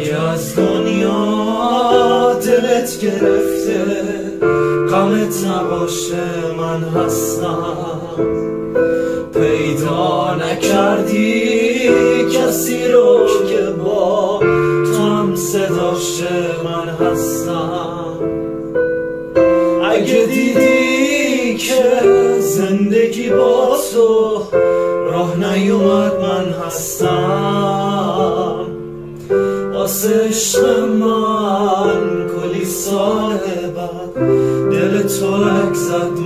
رنگی از دنیا دلت گرفته. قمت نباشه من هستم. پیدا نکردی کسی رو که با تو هم صداشه من هستم. اگه دیدی که زندگی با تو راه نیومد من هستم. عشق من کلی بعد دل تو لک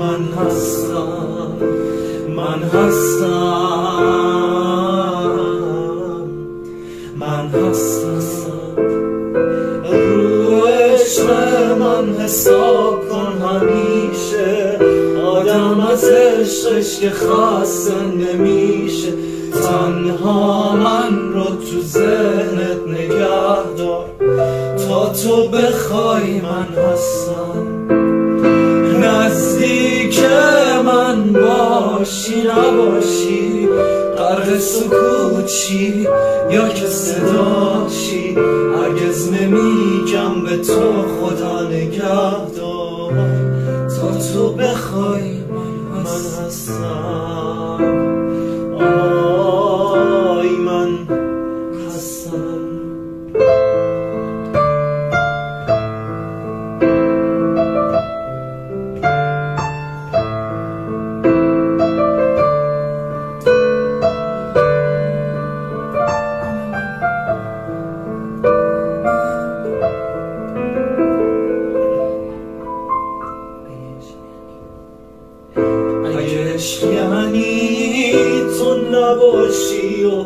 من هستم من هستم من هستم. رو من حساب کن همیشه آدم از عشقش که خسته نمیشه. تنها من رو تو ذهنت نگه تو بخوای من هستم نزدیک من باشی نباشی. غرق سکوچی یا که صداشی هرگز نمیگم به تو خدا نگه دار تا تو بخوای من هستم اگه عشق یعنی تو نباشی و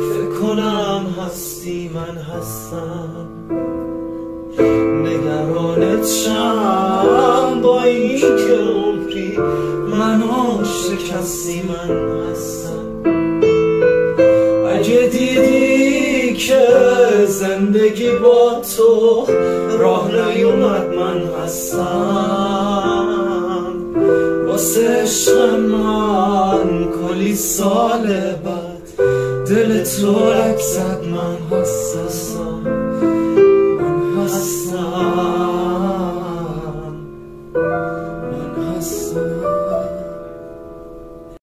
فکر کنم هستی من هستم. نگرانت شم با این که عمری منو شکستی من هستم. اگه دیدی که زندگی با تو راه نیومد من هستم. واسه عشق من کلی سال بعد دل تو لک زد من هستم